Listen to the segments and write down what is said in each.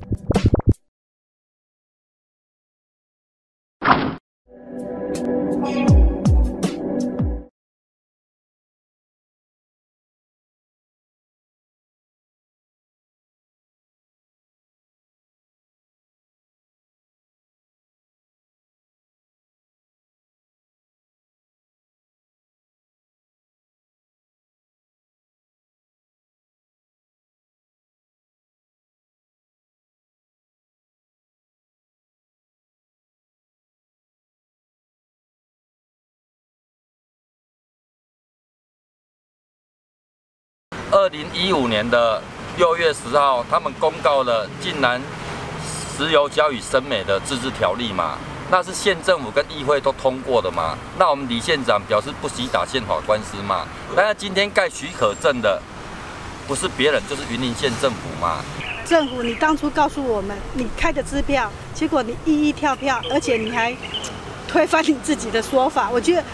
you. 二零一五年的六月十号，他们公告了竟然石油交易深美的自治条例嘛？那是县政府跟议会都通过的嘛？那我们李县长表示不惜打宪法官司嘛？但是今天盖许可证的不是别人，就是云林县政府嘛？政府，你当初告诉我们你开的支票，结果你一一跳票，而且你还推翻你自己的说法，我觉得。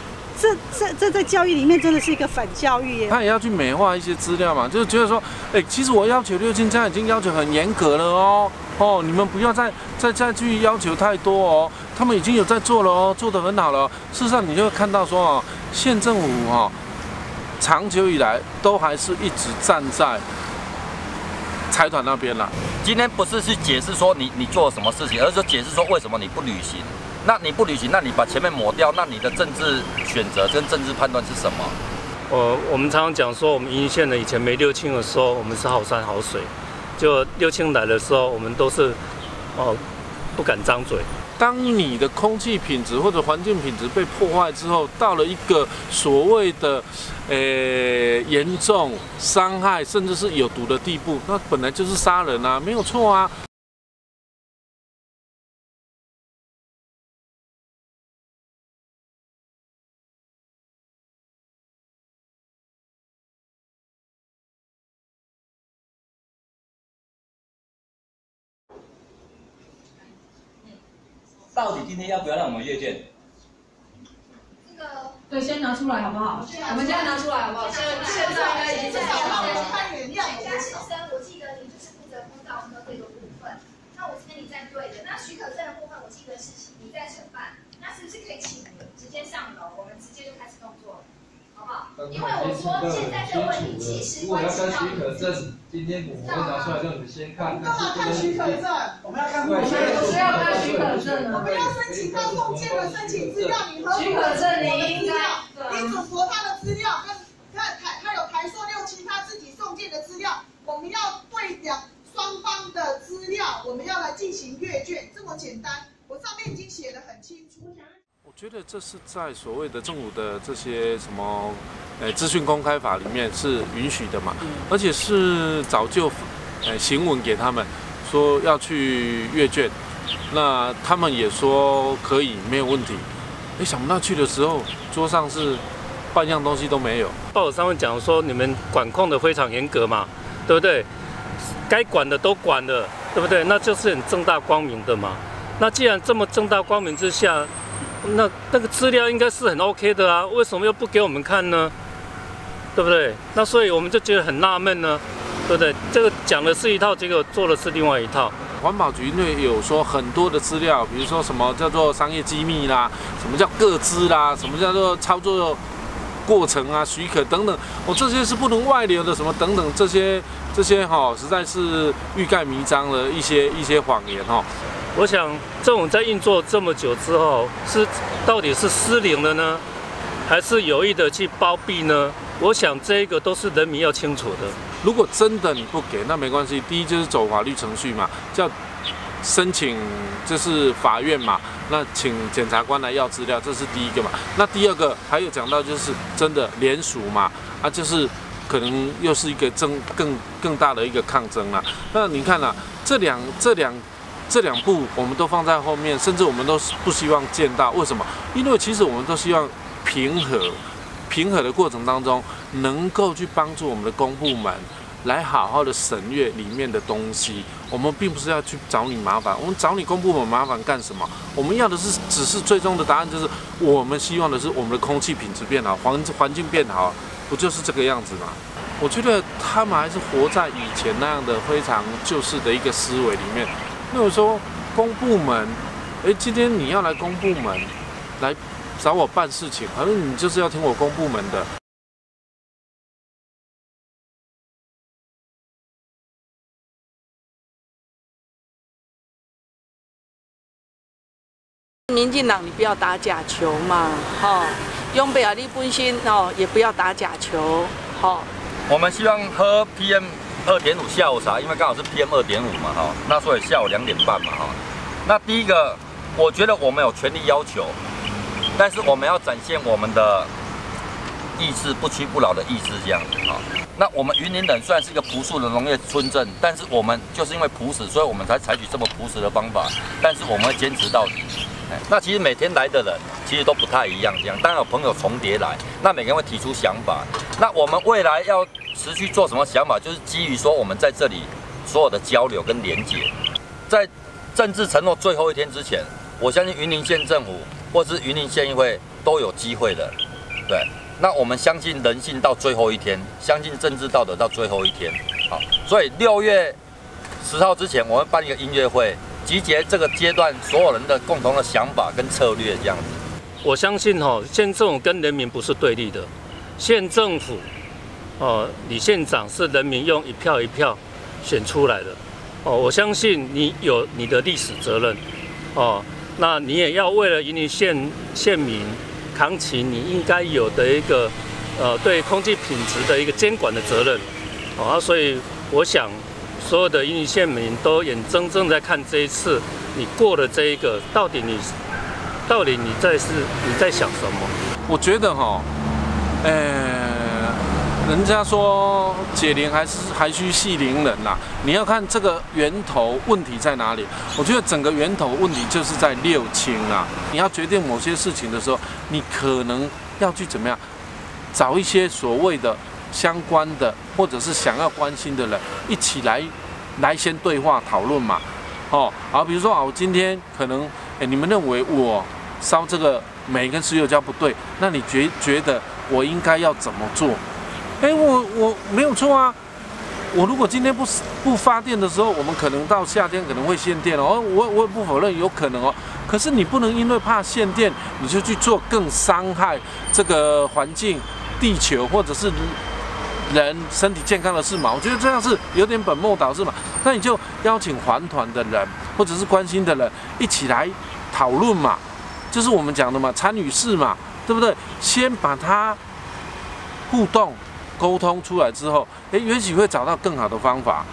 这这这在教育里面真的是一个反教育耶。他也要去美化一些资料嘛，就是觉得说，哎，其实我要求六千，这样已经要求很严格了哦，哦，你们不要再再再去要求太多哦，他们已经有在做了哦，做得很好了。事实上，你就会看到说哦，县政府哦，长久以来都还是一直站在财团那边了。今天不是去解释说你你做了什么事情，而是说解释说为什么你不履行。那你不履行，那你把前面抹掉，那你的政治选择跟政治判断是什么？呃，我们常常讲说，我们云县的以前没六轻的时候，我们是好山好水；就六轻来的时候，我们都是哦不敢张嘴。当你的空气品质或者环境品质被破坏之后，到了一个所谓的呃严重伤害，甚至是有毒的地步，那本来就是杀人啊，没有错啊。到底今天要不要让我们阅卷？这个对，先拿出来好不好？我们现在拿出来好不好？现在现在应该已经准备好了。贾先生，我记得你就是负责公告核对的部分，那我这边你在对的，那许可证的部分我记得是你在承办，那是不是可以请直接上楼，我们直接就开始动作了？因为我说现在这个问题其实关系到许可证，今天我们会拿出来让你们先看。干嘛看许可证？我们要看。我们不是要看许可证我们要申请到动建的申请资料，你和许可证你应该，你祖国他的资料跟看台，他有台硕六七他自己送件的资料，我们要对两双方的资料，我们要来进行阅卷，这么简单，我上面已经写的很清楚。我觉得这是在所谓的政府的这些什么，呃，资讯公开法里面是允许的嘛，而且是早就，呃，行文给他们说要去阅卷，那他们也说可以没有问题，哎，想不到去的时候桌上是半样东西都没有。报纸上面讲说你们管控的非常严格嘛，对不对？该管的都管了，对不对？那就是很正大光明的嘛。那既然这么正大光明之下，那那个资料应该是很 OK 的啊，为什么又不给我们看呢？对不对？那所以我们就觉得很纳闷呢，对不对？这个讲的是一套，结果做的是另外一套。环保局内有说很多的资料，比如说什么叫做商业机密啦，什么叫个资啦，什么叫做操作过程啊、许可等等，我这些是不能外流的，什么等等这些这些哈，实在是欲盖弥彰的一些一些谎言哈。我想，这种在运作这么久之后，是到底是失灵了呢，还是有意的去包庇呢？我想这个都是人民要清楚的。如果真的你不给，那没关系。第一就是走法律程序嘛，叫申请，就是法院嘛，那请检察官来要资料，这是第一个嘛。那第二个还有讲到就是真的联署嘛，啊，就是可能又是一个争更更大的一个抗争了。那你看啊，这两这两。这两步我们都放在后面，甚至我们都不希望见到。为什么？因为其实我们都希望平和，平和的过程当中，能够去帮助我们的公部门来好好的审阅里面的东西。我们并不是要去找你麻烦，我们找你公部门麻烦干什么？我们要的是，只是最终的答案就是，我们希望的是我们的空气品质变好，环环境变好，不就是这个样子吗？我觉得他们还是活在以前那样的非常旧式的一个思维里面。那我说公部门，哎，今天你要来公部门来找我办事情，反正你就是要听我公部门的。民进党，你不要打假球嘛，哈！永北啊，你本身哦，也不要打假球，哈。我们希望和 PM 二点五下午茶，因为刚好是 PM 二点五嘛，哈。那所以下午两点半嘛，哈。那第一个，我觉得我们有权利要求，但是我们要展现我们的意志，不屈不挠的意志，这样子，哈。那我们云林等虽然是一个朴素的农业村镇，但是我们就是因为朴实，所以我们才采取这么朴实的方法，但是我们会坚持到底。那其实每天来的人其实都不太一样，这样当然有朋友重叠来，那每个人会提出想法。那我们未来要持续做什么想法，就是基于说我们在这里所有的交流跟连结，在政治承诺最后一天之前，我相信云林县政府或是云林县议会都有机会的。对，那我们相信人性到最后一天，相信政治道德到最后一天。好，所以六月十号之前，我们办一个音乐会。集结这个阶段所有人的共同的想法跟策略，这样子。我相信哈，县政府跟人民不是对立的。县政府，哦，李县长是人民用一票一票选出来的。哦，我相信你有你的历史责任。哦，那你也要为了云林县县民扛起你应该有的一个，呃，对空气品质的一个监管的责任。啊，所以我想。所有的云林县民都眼睁睁在看这一次你过了这一个，到底你，到底你在是你在想什么？我觉得哈，嗯，人家说解铃还是还需系铃人呐。你要看这个源头问题在哪里。我觉得整个源头问题就是在六亲啊。你要决定某些事情的时候，你可能要去怎么样，找一些所谓的。相关的或者是想要关心的人一起来，来先对话讨论嘛，哦，好，比如说啊，我今天可能，哎，你们认为我烧这个煤跟石油胶不对，那你觉觉得我应该要怎么做？哎，我我没有错啊，我如果今天不不发电的时候，我们可能到夏天可能会限电哦，我我也不否认有可能哦，可是你不能因为怕限电，你就去做更伤害这个环境、地球或者是。人身体健康的事嘛，我觉得这样是有点本末倒置嘛。那你就邀请环团的人或者是关心的人一起来讨论嘛，就是我们讲的嘛，参与式嘛，对不对？先把它互动沟通出来之后，诶，也许会找到更好的方法。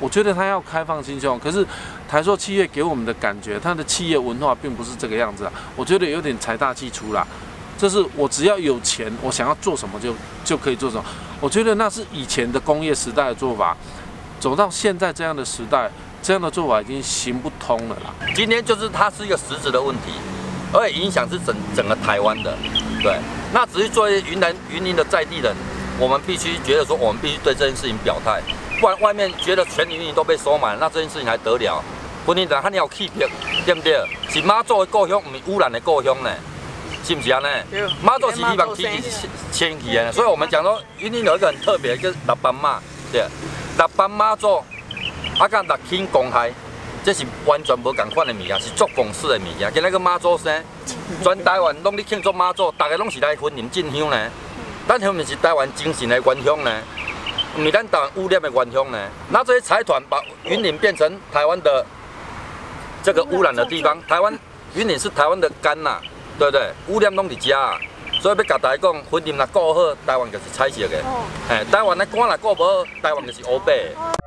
我觉得他要开放心胸，可是台塑企业给我们的感觉，他的企业文化并不是这个样子啊。我觉得有点财大气粗啦。就是我只要有钱，我想要做什么就就可以做什么。我觉得那是以前的工业时代的做法，走到现在这样的时代，这样的做法已经行不通了啦。今天就是它是一个实质的问题，而且影响是整整个台湾的。对，那只是作为云南云林的在地人，我们必须觉得说，我们必须对这件事情表态，不然外面觉得全云林都被收买，那这件事情还得了？云林人还要气魄，对不对？是妈祖的故乡，不是污染的故乡呢。是不是啊？呢，妈祖是希望天气天气的，所以我们讲说云林有一个很特别，就是六班妈，对，六班妈祖，啊，甲六天公海，这是完全无共款的物件，是作风式的物件。今那个妈祖生，全台湾拢咧庆祝妈祖，大家拢是来婚迎进香呢。咱遐毋是台湾精神的原乡呢，毋是咱台湾污染的原乡呢。那这些财团把云林变成台湾的这个污染的地方，台湾云林是台湾的肝呐。对不对，污染拢伫遮啊，所以要甲大家讲，云林若过好，台湾就是彩色的。哎，台湾的肝若过无好，台湾就是乌白的。